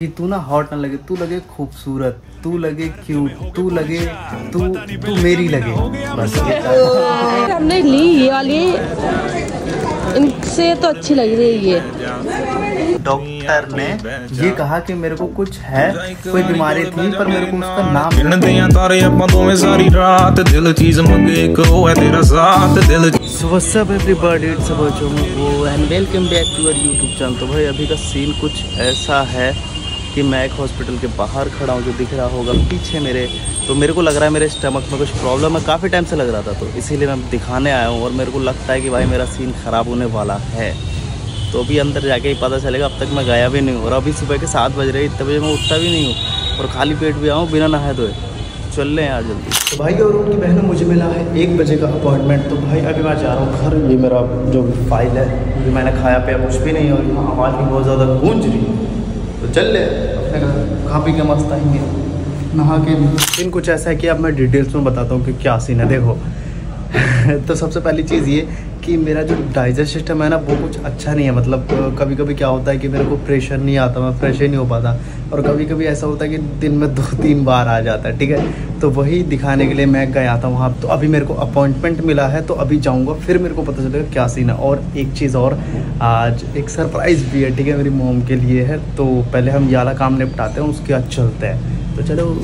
कि तू ना हॉट ना लगे तू लगे खूबसूरत तू लगे क्यूट तू लगे तू तू मेरी लगे। बस हमने ली ये वाली। इनसे तो अच्छी लग रही है ये। डॉक्टर ने ये कहा कि मेरे को कुछ है कोई बीमारी थी पर मेरे को उसका नाम गिनदियाँ तारे सारी रात दिल चीज़ मंगे है तेरा साथ दिल so what's up everybody it's about and welcome back to our YouTube channel तो भाई अभी का सीन कुछ ऐसा है कि मैं एक हॉस्पिटल के बाहर खड़ा हूँ जो दिख रहा होगा, पीछे मेरे तो मेरे को लग रहा है मेरे स्टमक में कुछ प्रॉब्लम है। काफ़ी टाइम से लग रहा था तो इसीलिए मैं दिखाने आया हूँ और मेरे को लगता है कि भाई मेरा सीन ख़राब होने वाला है। तो अभी अंदर जाके ही पता चलेगा, अब तक मैं गया भी नहीं हूँ और अभी सुबह के सात बज रहे इतने बजे मैं उठता भी नहीं हूँ और खाली पेट भी आऊँ बिना नहाए धोए। चल रहे हैं यार जल्दी। तो भाई और उनकी बहन मुझे मिला है, एक बजे का अपॉइंटमेंट तो भाई अभी मैं जा रहा हूँ, घर ये मेरा जो फ़ाइल है ये मैंने खाया पिया कुछ भी नहीं और आवाज़ भी बहुत ज़्यादा गूंज रही है। तो चल ले। अपने घर खा पी के मस्त आएँगे। नहा के सीन कुछ ऐसा है कि अब मैं डिटेल्स में बताता हूँ कि क्या सीन है। देखो तो सबसे पहली चीज़ ये कि मेरा जो डाइजेस्ट सिस्टम है ना, वो कुछ अच्छा नहीं है। मतलब कभी कभी क्या होता है कि मेरे को प्रेशर नहीं आता, मैं फ्रेश ही नहीं हो पाता। और कभी कभी ऐसा होता है कि दिन में दो तीन बार आ जाता है, ठीक है? तो वही दिखाने के लिए मैं गया था वहाँ। तो अभी मेरे को अपॉइंटमेंट मिला है तो अभी जाऊँगा, फिर मेरे को पता चलेगा क्या सीन है। और एक चीज़ और, आज एक सरप्राइज़ भी है, ठीक है? मेरी मोम के लिए है तो पहले हम ये वाला काम निपटाते हैं, उसके बाद चलते हैं। तो चलो।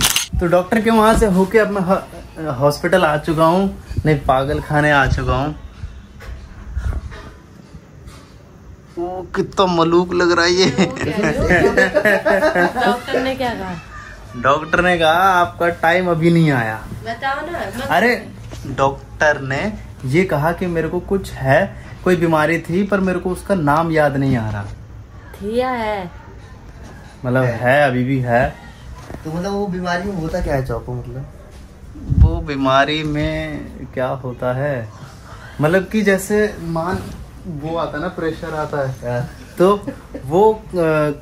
तो डॉक्टर के वहाँ से होके अब मैं हॉस्पिटल आ चुका हूँ। नहीं, पागल खाने आ चुका हूँ। वो कितना मलूक लग रहा है ये। डॉक्टर ने क्या कहा? डॉक्टर ने कहा आपका टाइम अभी नहीं आया। बताओ ना अरे डॉक्टर ने ये कहा कि मेरे को कुछ है कोई बीमारी थी पर मेरे को उसका नाम याद नहीं आ रहा। थिया है। मतलब है अभी भी है। तो मतलब वो बीमारी में होता क्या है चौको मतलब? वो बीमारी में क्या होता है? मतलब कि जैसे मान वो आता ना प्रेशर आता है। तो वो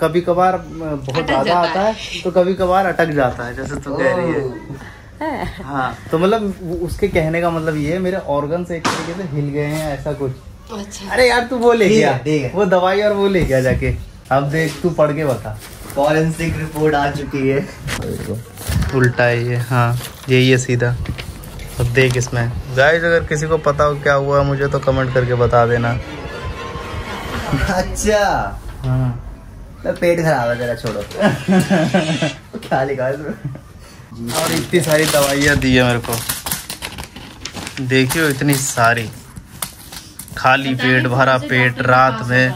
कभी कभार बहुत ज़्यादा आता है। तो कभी कभार अटक जाता है जैसे तू कह रही है। हाँ। तो मतलब उसके कहने का मतलब ये है मेरे ऑर्गन एक तरीके से हिल गए हैं ऐसा कुछ। अच्छा। अरे यार तू वो ले गया। है, है। वो दवाई और वो ले गया जाके। अब देख तू पढ़ के बता। फॉरेंसिक रिपोर्ट आ चुकी है। उल्टा है ये हाँ यही है सीधा। अब देख इसमें। गाइस अगर किसी को पता हो क्या हुआ मुझे तो कमेंट करके बता देना। अच्छा। हाँ। तो पेट खराब है तेरा छोड़ो। क्या लिखा है इसमें? और इतनी सारी दवाइयाँ दी है मेरे को। देखियो इतनी सारी। खाली पेट भरा पेट रात में।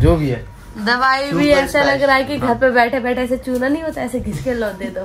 जो। भी है। दवाई भी ऐसा लग रहा है कि घर पे बैठे बैठे ऐसे चूना नहीं होता ऐसे घिस के लौट दे। दो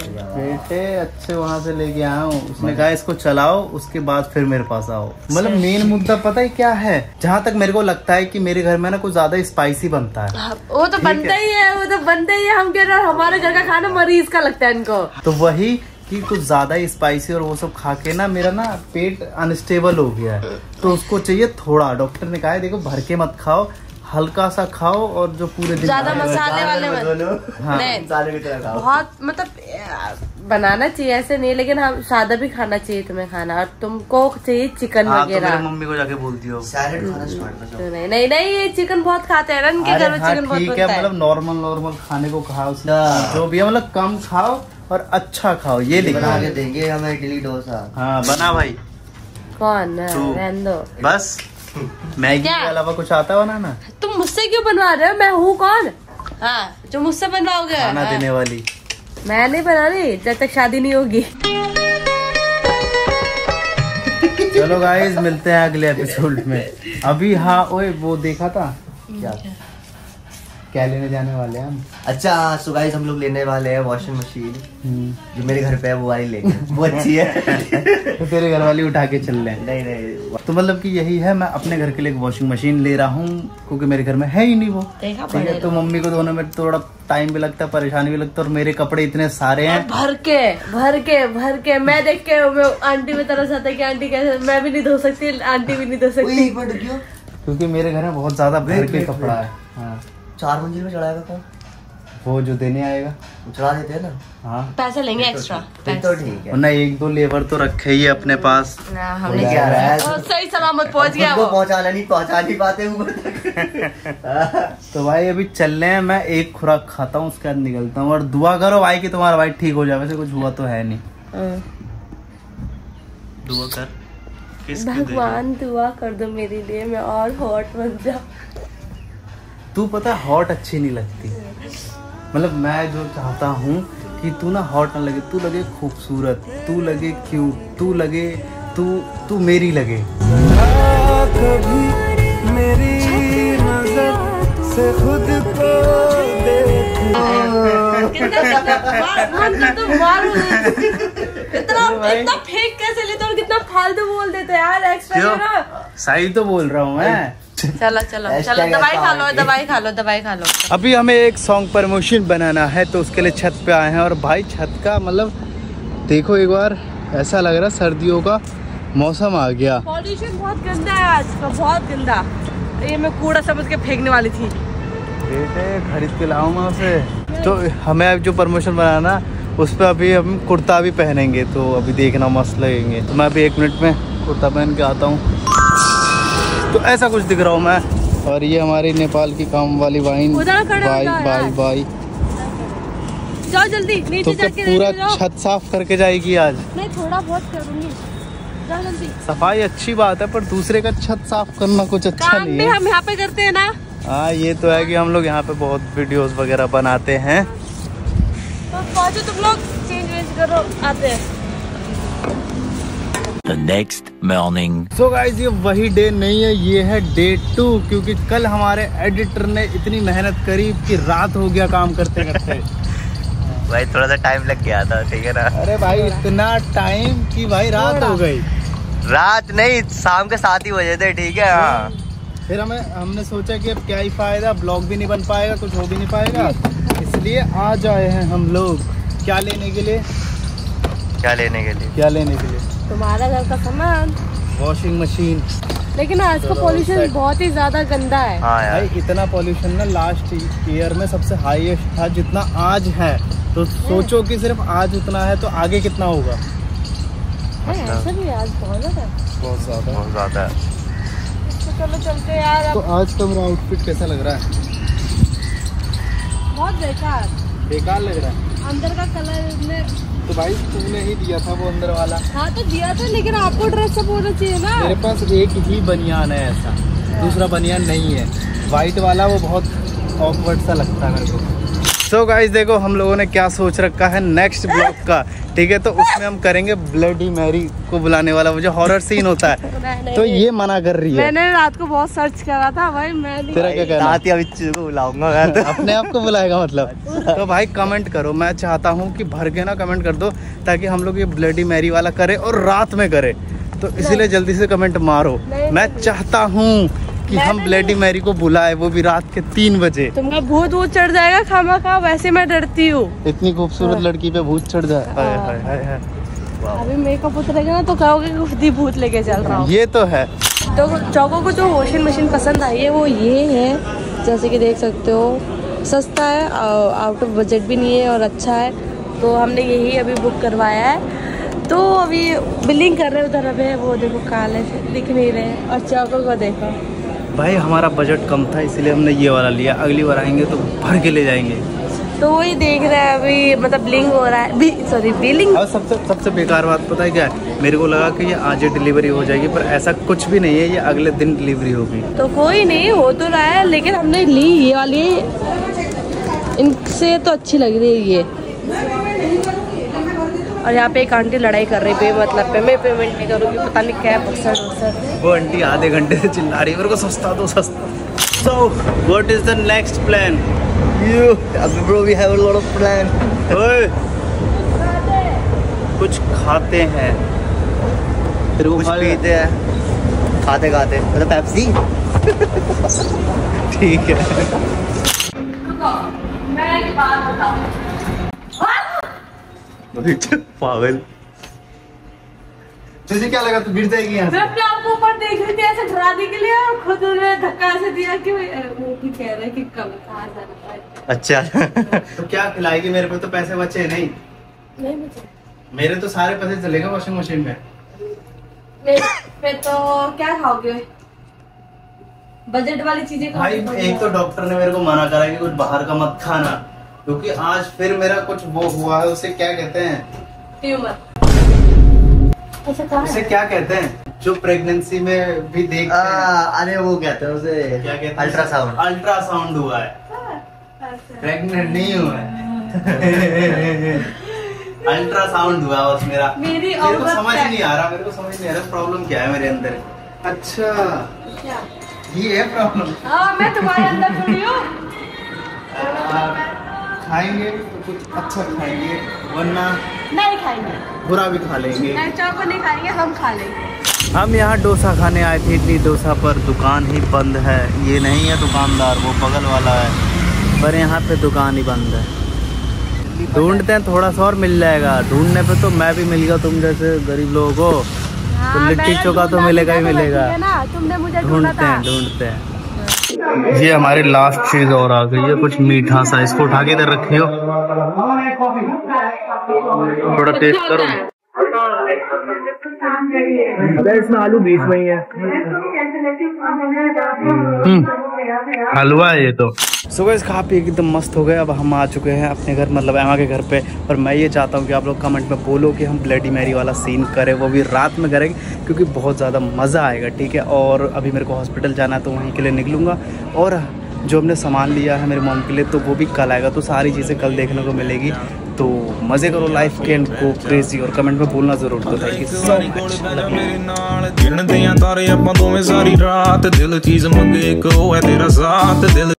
बेटे अच्छे वहाँ से लेके आया हूँ उसने कहा इसको चलाओ उसके बाद फिर मेरे पास आओ। मतलब मेन मुद्दा पता है क्या है? जहाँ तक मेरे को लगता है कि मेरे घर में ना कुछ ज़्यादा स्पाइसी बनता है। हाँ, वो तो बनता ही है वो तो बनता ही है हम कह रहे हमारे घर का खाना मरीज़ का लगता है इनको। तो वही कि कुछ ज़्यादा स्पाइसी और वो सब खा के ना मेरा ना पेट अनस्टेबल हो गया है। तो उसको चाहिए थोड़ा डॉक्टर ने कहा है देखो भर के मत खाओ हल्का सा खाओ और जो पूरे दिन ज़्यादा मसाले वाले मत- हाँ। नहीं। मसाले की तरह खाओ। बहुत मतलब बनाना चाहिए ऐसे नहीं लेकिन हम सादा भी खाना चाहिए तुम्हें खाना। और तुमको चाहिए चिकन हाँ तो वगैरह। मम्मी को जाके बोल दियो सैलेड खाना स्टार्ट कर तो नहीं नहीं नहीं ये चिकन बहुत खाते हैं ना इनके घर में हाँ चिकन बहुत ठीक है है। मतलब नॉर्मल नॉर्मल खाने को खाओ हाँ। जो भी है मतलब कम खाओ और अच्छा खाओ ये लिखा है देंगे हमें इडली डोसा। हाँ बना भाई। कौन? रहने दो। बस। मैगी के अलावा कुछ आता है बनाना तुम मुझसे क्यों बनवा रहे हो? मैं हूँ कौन? हाँ जो मुझसे बनवाओगे। खाना हाँ। देने वाली। मैं नहीं बना रही जब तक शादी नहीं होगी। चलो गाइस मिलते हैं अगले एपिसोड में। अभी हाँ ओए वो देखा था? क्या? क्या लेने जाने वाले हैं हम। अच्छा सो गाइस हम लोग लेने वाले हैं वॉशिंग मशीन हम्म, जो मेरे घर पे है वो वाली लेंगे वो अच्छी है। तो तेरे घर वाली उठा के चल रहे हैं। नहीं नहीं तो मतलब कि यही है मैं अपने घर के लिए एक वॉशिंग मशीन ले रहा हूँ क्योंकि मेरे घर में है ही नहीं वो। ठीक है तो मम्मी को दोनों में थोड़ा टाइम भी लगता है परेशानी भी लगता है और मेरे कपड़े इतने सारे हैं। भर के भर के भर के। मैं देख के आंटी में तरस आता है कि आंटी कैसे मैं भी नहीं धो सकती आंटी भी नहीं धो सकती। एक मिनट रुकियो क्योंकि मेरे घर में बहुत ज़्यादा भर के कपड़ा है। हाँ। चार मंजिल में चढ़ाएगा कौन? वो जो देने आएगा। चढ़ा देते हैं ना? हाँ। पैसे लेंगे एक्स्ट्रा तो ठीक है। वरना एक दो लेबर तो रखे ही है अपने पास। हमने क्या रहा है। सही सलामत पहुँच गया वो। पहुंचाना नहीं पहुँचा नहीं पाते ऊपर तक। तो भाई अभी चल रहे हैं मैं एक खुराक खाता हूँ उसके बाद निकलता हूँ। और दुआ करो भाई कि तुम्हारा भाई ठीक हो जाए वैसे कुछ हुआ तो है नहीं। हाँ। दुआ कर भगवान दुआ कर दो मेरे लिए मैं और हॉट बन जाऊँ। तू पता हॉट अच्छी नहीं लगती। मतलब मैं जो चाहता हूँ कि तू ना हॉट ना लगे तू लगे खूबसूरत तू लगे क्यूट तू लगे तू तू मेरी लगे। इतना इतना फेक कैसे लेते और कितना फालतू बोल देते यार एक्स्ट्रा क्यों? ना सही तो बोल रहा हूँ मैं। चलो चलो। चलो दवाई खा लो दवाई खा लो दवाई खा लो। अभी हमें एक सॉन्ग प्रमोशन बनाना है तो उसके लिए छत पे आए हैं। और भाई छत का मतलब देखो एक बार ऐसा लग रहा सर्दियों का मौसम आ गया। पॉल्यूशन बहुत गंदा है आज का बहुत गंदा। ये मैं कूड़ा समझ के फेंकने वाली थी। बेटे खरीद के लाऊं मैं उसे तो हमें अब जो प्रमोशन बनाना उस पर अभी हम कुर्ता भी पहनेंगे तो अभी देखना मस्त लगेंगे। तो मैं अभी एक मिनट में कुर्ता पहन के आता हूँ। तो ऐसा कुछ दिख रहा हूँ मैं। और ये हमारी नेपाल की काम वाली वाइन। बाई जाओ बाई बाई। जाओ जल्दी तो नीचे क्या जाके पूरा छत साफ़ करके जाएगी आज। मैं थोड़ा बहुत करूँगी। जाओ जल्दी। सफ़ाई अच्छी बात है पर दूसरे का छत साफ़ करना कुछ अच्छा काम नहीं है। हम यहाँ पे करते हैं ना। हाँ ये तो है कि हम लोग यहाँ पे बहुत वीडियोस वगैरह बनाते हैं। तो तुम लोग चेंज वेंज करो आते हैं। The next morning. So guys ये वही डे नहीं है ये है डे टू क्योंकि कल हमारे एडिटर ने इतनी मेहनत करी कि रात हो गया काम करते करते। भाई थोड़ा सा टाइम लग गया था ठीक है ना? अरे भाई इतना टाइम कि भाई रात हो गई। रात नहीं शाम के सात ही बजे थे ठीक है हाँ। फिर हमें हमने सोचा कि अब क्या ही फ़ायदा ब्लॉग भी नहीं बन पाएगा कुछ हो भी नहीं पाएगा। इसलिए आ जाए हैं हम लोग क्या लेने के लिए? क्या लेने के लिए? क्या लेने के लिए? तुम्हारा घर का सामान। वॉशिंग मशीन लेकिन आज का पॉल्यूशन बहुत ही ज़्यादा गंदा है। हाँ यार। भाई इतना पॉल्यूशन ना लास्ट ईयर में सबसे हाईएस्ट था जितना आज है। तो सोचो कि सिर्फ़ आज उतना है तो आगे कितना होगा? है, ऐसा भी है, आज बहुत ज़्यादा बहुत ज़्यादा। बहुत ज़्यादा है। तो चलो चलते हैं यार तो आज का मेरा आउटफिट कैसा लग रहा है? बहुत बेकार। बेकार लग रहा है। अंदर का कलर में तो भाई तूने ही दिया था वो अंदर वाला। हाँ तो दिया था लेकिन आपको ड्रेस सब होना चाहिए ना। मेरे पास एक ही बनियान है ऐसा दूसरा बनियान नहीं है। वाइट वाला वो बहुत ऑकवर्ड सा लगता है मेरे को। सो so गाइस देखो हम लोगों ने क्या सोच रखा है नेक्स्ट ब्लॉग का। ठीक है तो उसमें हम करेंगे ब्लडी मैरी को बुलाने वाला वो जो हॉरर सीन होता है। तो ये मना कर रही है। मैंने रात को बहुत सर्च करा था भाई मैं तेरा क्या कहना है? रात या बिच्चू को बुलाऊँगा मैं तो। अपने आप को बुलाएगा मतलब। तो भाई कमेंट करो मैं चाहता हूँ कि भर के ना कमेंट कर दो ताकि हम लोग ये ब्लडी मैरी वाला करे और रात में करे। तो इसीलिए जल्दी से कमेंट मारो। मैं चाहता हूँ कि हम ब्लडी मैरी को बुलाए वो भी रात के तीन बजे। तुमका भूत वूत चढ़ जाएगा खामा खा वैसे मैं डरती हूँ। इतनी खूबसूरत हाँ। लड़की पे भूत चढ़ जाए। हाय, हाँ। हाय, हाय, हाय। अभी मेकअप उतरेगा ना तो कहोगे खुद ही भूत लेके चल रहा हूँ। ये तो है। तो चौको को जो वॉशिंग मशीन पसंद आई है वो ये है। जैसे कि देख सकते हो सस्ता है आउट ऑफ़ बजट भी नहीं है और अच्छा है। तो हमने यही अभी बुक करवाया है। तो अभी बिलिंग कर रहे उधर अभी वो देखो काले से दिख नहीं रहे और चौकों को देखो। भाई हमारा बजट कम था इसलिए हमने ये वाला लिया। अगली बार आएँगे तो भर के ले जाएँगे। तो वही देख रहे हैं अभी मतलब ब्लिंग हो रहा है। सॉरी बिलिंग और सबसे सबसे बेकार बात पता है क्या है? मेरे को लगा कि ये आज ही डिलीवरी हो जाएगी पर ऐसा कुछ भी नहीं है ये अगले दिन डिलीवरी होगी। तो कोई नहीं हो तो रहा है लेकिन हमने ली ये वाली। इनसे तो अच्छी लग रही है ये। और यहाँ पे एक आंटी लड़ाई कर रही है मतलब पे मैं पेमेंट नहीं करूँगी पता नहीं क्या बक्सर वक्सर वो आंटी आधे घंटे से चिल्ला रही है मेरे को सस्ता दो सस्ता। So what is the next plan You, अभी bro, we have a lot of plan. ओए। कुछ खाते हैं। फिर वो कुछ पीते हैं। खाते खाते। मतलब पेप्सी ठीक है। मैं एक बात बताऊँ। पागल। तुझे क्या लगा तू गिर जाएगी यहाँ मैं अपने आप को ऊपर देख रही थी ऐसे डराने के लिए और खुद ने धक्का से दिया कि वो भी कह रहा है कि कब कहाँ जाना अच्छा। तो क्या खिलाएगी मेरे पे? तो पैसे बचे नहीं? नहीं मुझे मेरे तो सारे पैसे चलेगा वॉशिंग मशीन में। मैं मैं तो क्या खाओगे? बजट वाली चीज़ें भाई एक तो डॉक्टर ने मेरे को मना करा कि कुछ बाहर का मत खाना। क्योंकि आज फिर मेरा कुछ वो हुआ है उसे क्या कहते हैं? ट्यूमर। उसे क्या कहते हैं? जो प्रेगनेंसी में भी देखते हैं। आ, अरे वो कहते हैं उसे क्या कहते हैं? अल्ट्रासाउंड अल्ट्रासाउंड हुआ है। अच्छा। प्रेग्नेंट नहीं हुआ है। अल्ट्रासाउंड हुआ बस मेरा। मेरी मेरे को समझ नहीं आ रहा मेरे को समझ नहीं आ रहा प्रॉब्लम क्या है मेरे अंदर? अच्छा। क्या? ये है प्रॉब्लम हाँ मैं तुम्हारे अंदर थोड़ी हूँ। खाएँगे तो कुछ अच्छा खाएँगे वरना नहीं खाएँगे। बुरा भी खा लेंगे। नहीं चाव नहीं खाएँगे हम खा लेंगे। हम यहाँ डोसा खाने आए थे इडली डोसा पर दुकान ही बंद है। ये नहीं है दुकानदार वो बगल वाला है। पर यहाँ पे दुकान ही बंद है। ढूंढते हैं थोड़ा सा और मिल जाएगा। ढूँढने पे तो मैं भी मिल गया तुम जैसे गरीब लोगों को। हाँ, लिट्टी चोखा तो मिलेगा ही मिलेगा। ठीक है ना तुमने मुझे ढूंढा ढूंढते हैं ढूंढते हैं। ये हमारी लास्ट चीज़ और आ गई है कुछ मीठा सा इसको उठा के इधर रखियो। थोड़ा टेस्ट करो। अगर इसमें आलू बीच में ही है। हलवा है ये तो। सुबह इस खा पी एकदम मस्त हो गए अब हम आ चुके हैं अपने घर मतलब एमा के घर पे। और मैं ये चाहता हूँ कि आप लोग कमेंट में बोलो कि हम ब्लडी मैरी वाला सीन करें वो भी रात में करेंगे क्योंकि बहुत ज़्यादा मज़ा आएगा ठीक है? और अभी मेरे को हॉस्पिटल जाना है तो वहीं के लिए निकलूँगा। और जो हमने सामान लिया है मेरी मॉम के लिए तो वो भी कल आएगा तो सारी चीज़ें कल देखने को मिलेगी। तो मज़े करो लाइफ के एंड को क्रेजी और कमेंट में बोलना ज़रूर तो थैंक यू सो मच ਮੇਰੇ ਨਾਲ ਗਿਣਦੇ ਆਂ ਤਾਰੇ ਆਪਾਂ ਦੋਵੇਂ ਸਾਰੀ ਰਾਤ ਦਿਲ ਚੀਜ਼ ਮੰਗੇ ਇੱਕ ਉਹ ਹੈ ਤੇਰਾ ਸਾਥ ਦਿਲ